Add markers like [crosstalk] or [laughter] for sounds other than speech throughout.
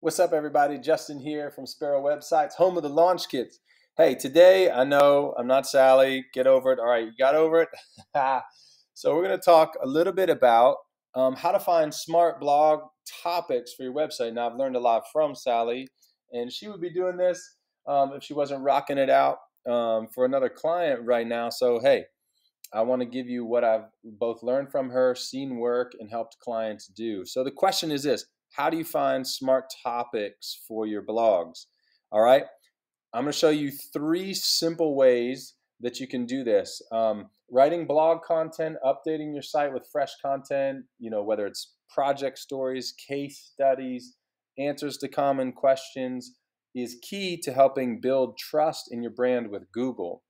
What's up, everybody? Justin here from Sparrow Websites, home of the launch kits. Hey, today I know I'm not Sally. Get over it. All right, you got over it. [laughs] so we're going to talk a little bit about um, how to find smart blog topics for your website. Now I've learned a lot from Sally, and she would be doing this um, if she wasn't rocking it out um, for another client right now. So hey, I want to give you what I've both learned from her, seen work, and helped clients do. So the question is this how do you find smart topics for your blogs? All right. I'm going to show you three simple ways that you can do this. Um, writing blog content, updating your site with fresh content, you know, whether it's project stories, case studies, answers to common questions, is key to helping build trust in your brand with Google.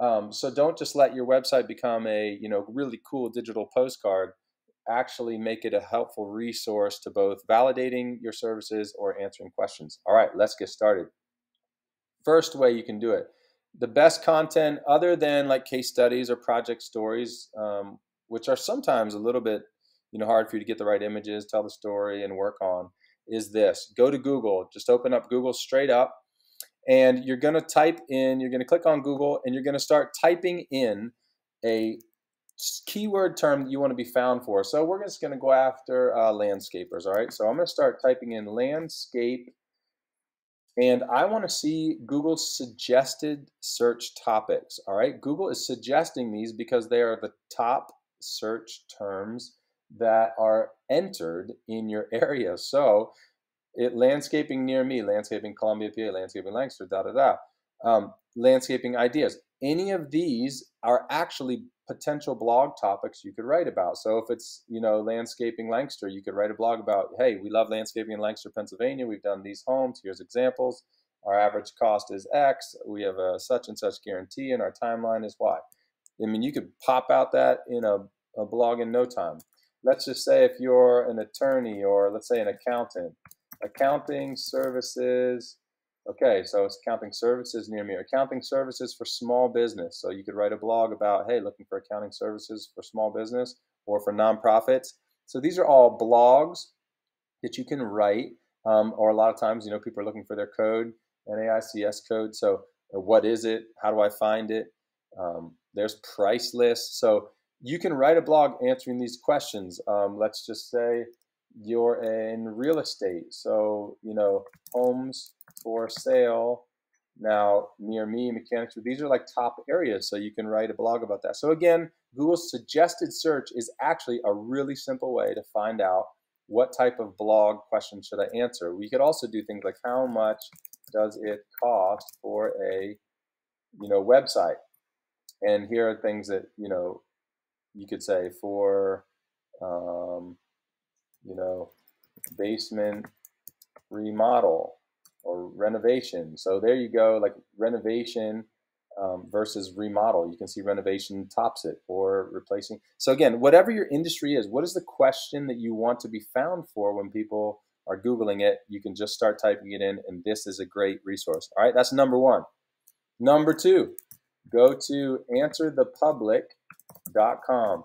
Um, so don't just let your website become a you know really cool digital postcard actually make it a helpful resource to both validating your services or answering questions. All right, let's get started. First way you can do it the best content, other than like case studies or project stories, um, which are sometimes a little bit you know hard for you to get the right images, tell the story, and work on, is this. Go to Google. Just open up Google straight up, and you're going to type in. You're going to click on Google, and you're going to start typing in a keyword term that you want to be found for. So we're just going to go after uh, landscapers. All right. So I'm going to start typing in landscape. And I want to see Google's suggested search topics. All right. Google is suggesting these because they are the top search terms that are entered in your [laughs] area. So it landscaping near me, landscaping Columbia, PA, landscaping Lancaster, da da da. Um, landscaping ideas. Any of these are actually potential blog topics you could write about. So if it's, you know, landscaping Lancaster, you could write a blog about, hey, we love landscaping in Lancaster, Pennsylvania. We've done these homes. Here's examples. Our average cost is X. We have a such and such guarantee, and our timeline is Y. I mean, you could pop out that in a, a blog in no time. Let's just say if you're an attorney or let's say an accountant, accounting services Okay, so it's accounting services near me. Accounting services for small business. So you could write a blog about, hey, looking for accounting services for small business or for nonprofits. So these are all blogs that you can write. Um, or a lot of times, you know, people are looking for their code, NAICS code. So uh, what is it? How do I find it? Um, there's price lists. So you can write a blog answering these questions. Um, let's just say you're in real estate. So, you know, homes for sale now near me, mechanics. These are like top areas, so you can write a blog about that. So again, Google's suggested search is actually a really simple way to find out what type of blog question should I answer. We could also do things like how much does it cost for a you know website, and here are things that you know you could say for um, you know basement remodel or renovation. So there you go, like renovation um, versus remodel. You can see renovation tops it or replacing. So again, whatever your industry is, what is the question that you want to be found for when people are Googling it? You can just start typing it in, and this is a great resource. All right, that's number one. Number two, go to answerthepublic.com.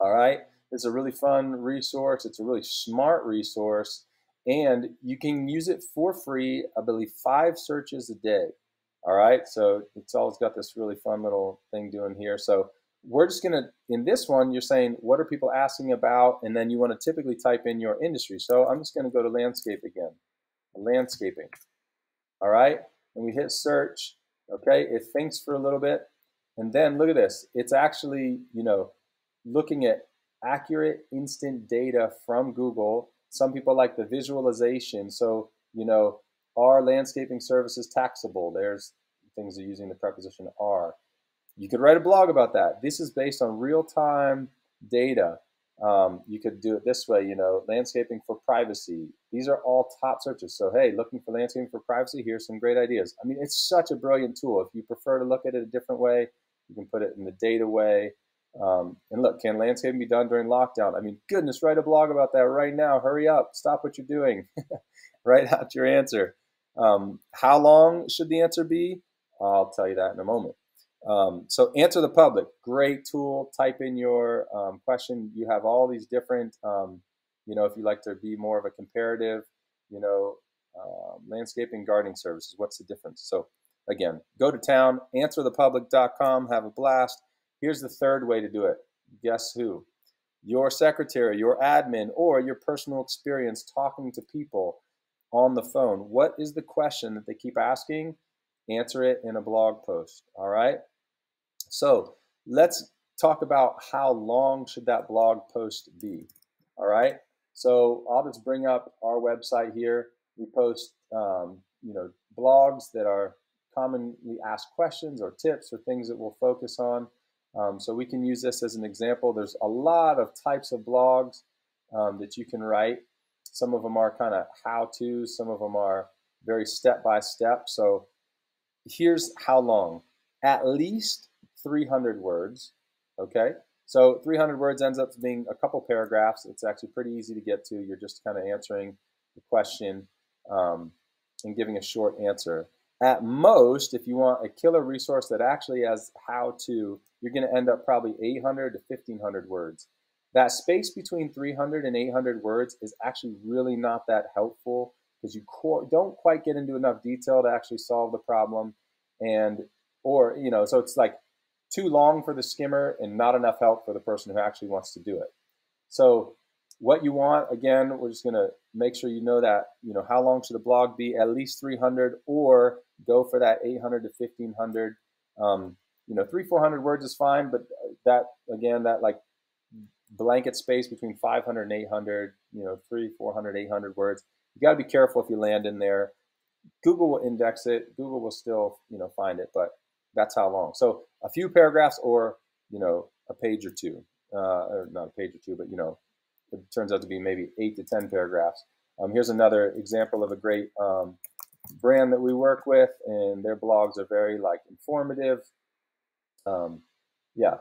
All right, it's a really fun resource. It's a really smart resource and you can use it for free. I believe five searches a day. All right, so it's always got this really fun little thing doing here. So we're just gonna in this one, you're saying what are people asking about, and then you want to typically type in your industry. So I'm just gonna go to landscape again, landscaping. All right, and we hit search. Okay, it thinks for a little bit, and then look at this. It's actually you know looking at accurate instant data from Google some people like the visualization. So, you know, are landscaping services taxable? There's things are using the preposition are. You could write a blog about that. This is based on real-time data. Um, you could do it this way, you know, landscaping for privacy. These are all top searches. So, hey, looking for landscaping for privacy, here's some great ideas. I mean, it's such a brilliant tool. If you prefer to look at it a different way, you can put it in the data way. Um, and look, can landscaping be done during lockdown? I mean, goodness, write a blog about that right now. Hurry up, stop what you're doing, [laughs] write out your answer. Um, how long should the answer be? I'll tell you that in a moment. Um, so, answer the public, great tool. Type in your um, question. You have all these different, um, you know, if you like to be more of a comparative you know, uh, landscaping gardening services. What's the difference? So again, go to town, answerthepublic.com, have a blast. Here's the third way to do it. Guess who? Your secretary, your admin, or your personal experience talking to people on the phone. What is the question that they keep asking? Answer it in a blog post. All right. So let's talk about how long should that blog post be. All right. So I'll just bring up our website here. We post, um, you know, blogs that are commonly asked questions or tips or things that we'll focus on. Um, so we can use this as an example. There's a lot of types of blogs um, that you can write. Some of them are kind of how-tos. Some of them are very step-by-step. So here's how long. At least 300 words, okay? So 300 words ends up being a couple paragraphs. It's actually pretty easy to get to. You're just kind of answering the question um, and giving a short answer. At most, if you want a killer resource that actually has how to, you're going to end up probably 800 to 1500 words. That space between 300 and 800 words is actually really not that helpful because you don't quite get into enough detail to actually solve the problem. And, or, you know, so it's like too long for the skimmer and not enough help for the person who actually wants to do it. So what you want, again, we're just going to make sure you know that, you know, how long should a blog be? At least 300 or go for that 800 to 1500. Um, you know, three, 400 words is fine, but that, again, that like blanket space between 500 and 800, you know, three, 400, 800 words. You got to be careful if you land in there. Google will index it. Google will still, you know, find it, but that's how long. So a few paragraphs or, you know, a page or two, uh, or not a page or two, but, you know, it turns out to be maybe eight to 10 paragraphs. Um, here's another example of a great um, brand that we work with, and their blogs are very like informative. Um, yeah,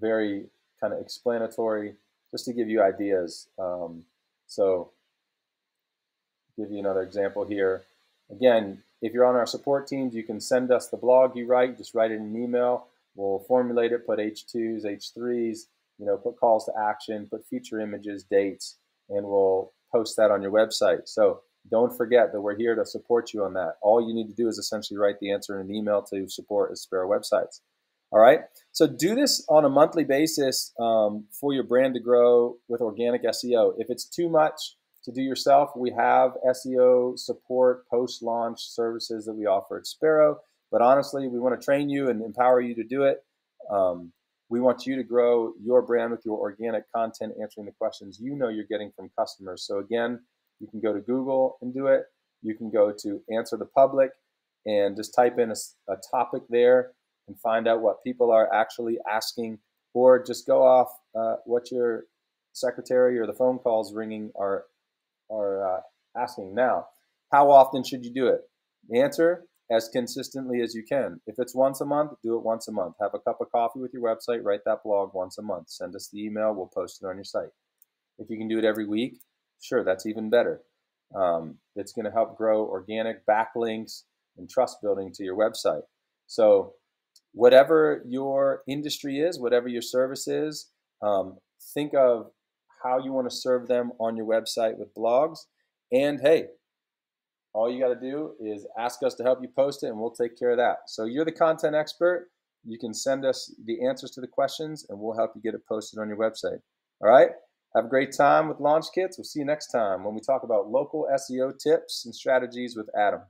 very kind of explanatory, just to give you ideas. Um, so, give you another example here. Again, if you're on our support teams, you can send us the blog you write. Just write it in an email. We'll formulate it, put H2s, H3s, you know, put calls to action, put feature images, dates, and we'll post that on your website. So don't forget that we're here to support you on that. All you need to do is essentially write the answer in an email to support at Sparrow Websites. All right. So do this on a monthly basis um, for your brand to grow with organic SEO. If it's too much to do yourself, we have SEO support post launch services that we offer at Sparrow. But honestly, we want to train you and empower you to do it. Um, we want you to grow your brand with your organic content, answering the questions you know you're getting from customers. So again, you can go to Google and do it. You can go to Answer the Public and just type in a, a topic there and find out what people are actually asking, or just go off uh, what your secretary or the phone calls ringing are are uh, asking. Now, how often should you do it? The answer: as consistently as you can. If it's once a month, do it once a month. Have a cup of coffee with your website, write that blog once a month. Send us the email, we'll post it on your site. If you can do it every week, sure, that's even better. Um, it's going to help grow organic backlinks and trust building to your website. So, whatever your industry is, whatever your service is, um, think of how you want to serve them on your website with blogs. And hey, all you got to do is ask us to help you post it and we'll take care of that. So you're the content expert. You can send us the answers to the questions and we'll help you get it posted on your website. All right? Have a great time with Launch Kits. We'll see you next time when we talk about local SEO tips and strategies with Adam.